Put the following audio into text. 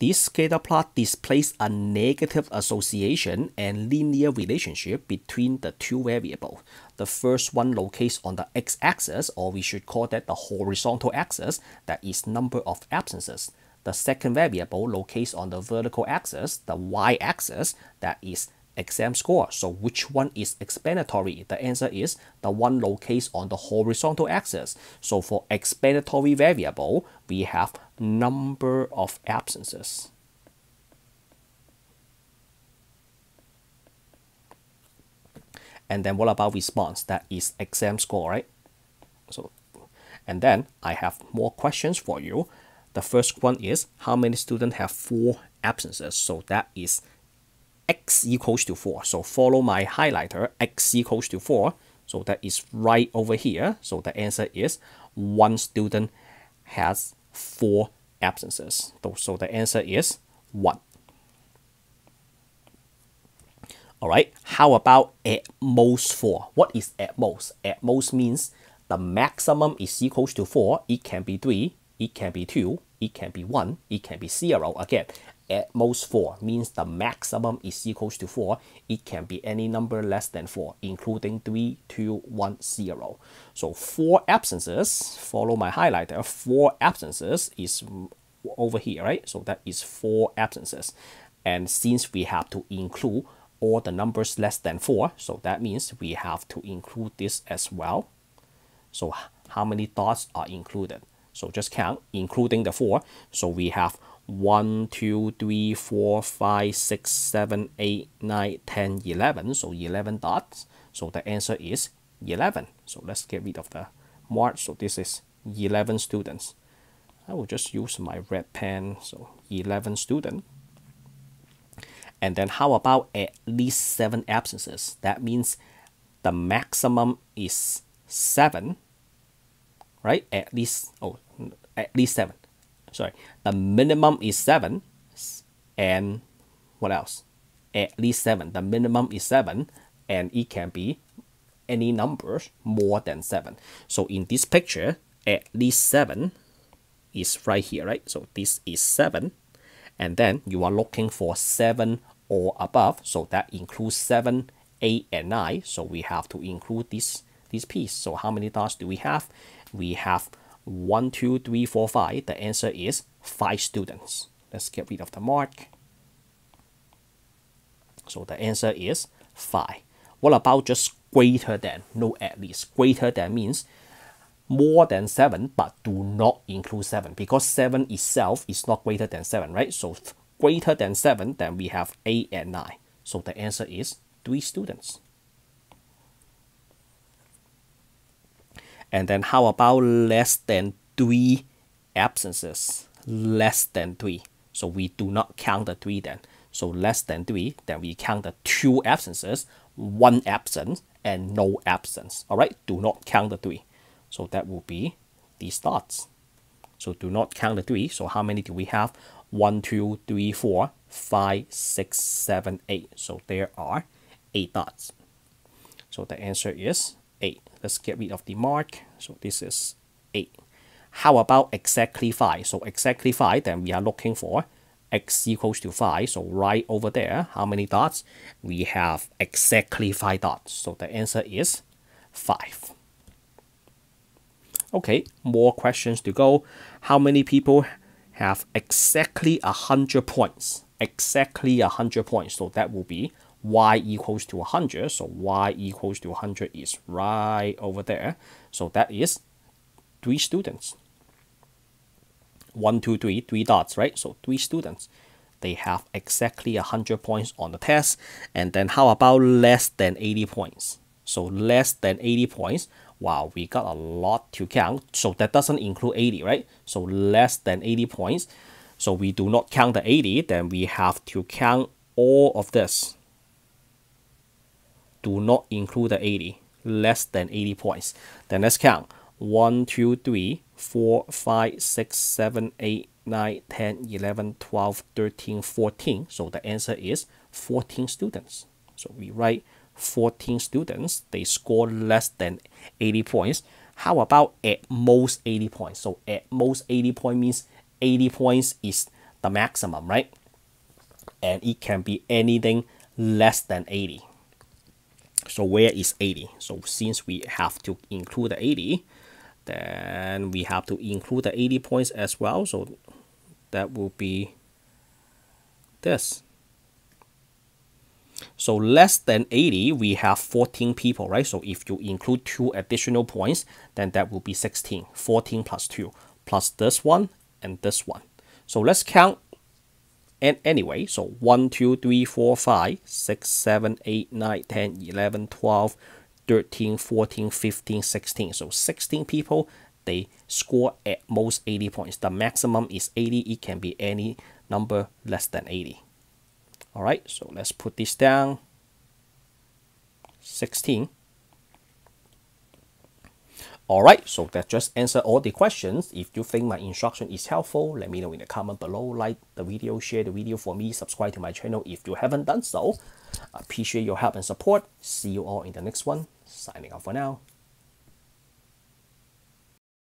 This scatter plot displays a negative association and linear relationship between the two variables. The first one locates on the x-axis, or we should call that the horizontal axis, that is number of absences. The second variable locates on the vertical axis, the y-axis, that is exam score. So which one is explanatory? The answer is the one locates on the horizontal axis. So for explanatory variable, we have number of absences. And then what about response? That is exam score, right? So, and then I have more questions for you. The first one is how many students have four absences? So that is x equals to 4. So follow my highlighter, x equals to 4. So that is right over here. So the answer is one student has four absences. So the answer is 1. Alright, how about at most 4? What is at most? At most means the maximum is equals to 4. It can be 3, it can be 2, it can be 1, it can be 0. Again, at most 4 means the maximum is equals to 4. It can be any number less than 4, including 3, 2, 1, 0. So 4 absences, follow my highlighter, 4 absences is over here, right? So that is 4 absences. And since we have to include all the numbers less than 4, so that means we have to include this as well. So how many dots are included? So just count, including the 4. So we have 1, 2, 3, 4, 5, 6, 7, 8, 9, 10, 11. So 11 dots. So the answer is 11. So let's get rid of the mark. So this is 11 students. I will just use my red pen. So 11 students. And then how about at least 7 absences? That means the maximum is 7, right? At least, oh, at least 7 sorry, the minimum is 7 and what else? At least 7. The minimum is 7 and it can be any numbers more than 7. So in this picture, at least 7 is right here, right? So this is 7 and then you are looking for 7 or above. So that includes 7, 8, and 9. So we have to include this, this piece. So how many dots do we have? We have 1, 2, 3, 4, 5. The answer is 5 students. Let's get rid of the mark. So the answer is 5. What about just greater than? No, at least. Greater than means more than 7 but do not include 7 because 7 itself is not greater than 7, right? So greater than 7, then we have 8 and 9. So the answer is 3 students. And then how about less than three absences? Less than three. So we do not count the three then. So less than three, then we count the two absences, one absence, and no absence. All right, do not count the three. So that will be these dots. So do not count the three. So how many do we have? One, two, three, four, five, six, seven, eight. So there are eight dots. So the answer is 8. Let's get rid of the mark. So this is 8. How about exactly 5? So exactly 5, then we are looking for x equals to 5. So right over there, how many dots? We have exactly 5 dots. So the answer is 5. Okay, more questions to go. How many people have exactly 100 points? Exactly 100 points. So that will be y equals to 100. So y equals to 100 is right over there. So that is three students. One, two, three, three dots, right? So three students. They have exactly 100 points on the test. And then how about less than 80 points? So less than 80 points. Wow, we got a lot to count. So that doesn't include 80, right? So less than 80 points. So we do not count the 80, then we have to count all of this do not include the 80, less than 80 points. Then let's count 1, 2, 3, 4, 5, 6, 7, 8, 9, 10, 11, 12, 13, 14. So the answer is 14 students. So we write 14 students, they score less than 80 points. How about at most 80 points? So at most 80 points means 80 points is the maximum, right? And it can be anything less than 80. So where is 80? So since we have to include the 80, then we have to include the 80 points as well. So that will be this. So less than 80, we have 14 people, right? So if you include two additional points, then that will be 16. 14 plus 2, plus this one and this one. So let's count and anyway, so 1, 2, 3, 4, 5, 6, 7, 8, 9, 10, 11, 12, 13, 14, 15, 16. So 16 people, they score at most 80 points. The maximum is 80. It can be any number less than 80. All right, so let's put this down. 16. All right, so that just answer all the questions. If you think my instruction is helpful, let me know in the comment below. Like the video, share the video for me, subscribe to my channel if you haven't done so. Appreciate your help and support. See you all in the next one. Signing off for now.